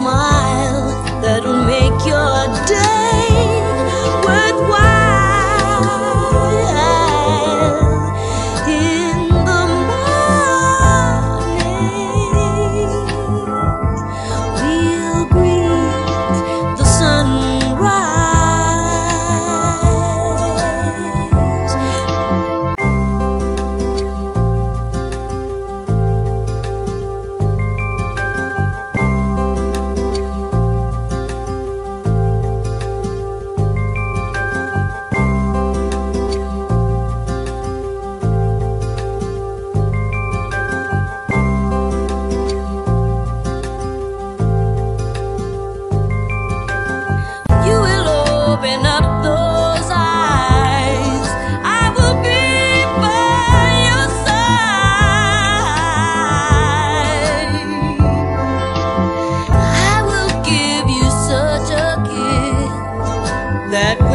mãos. That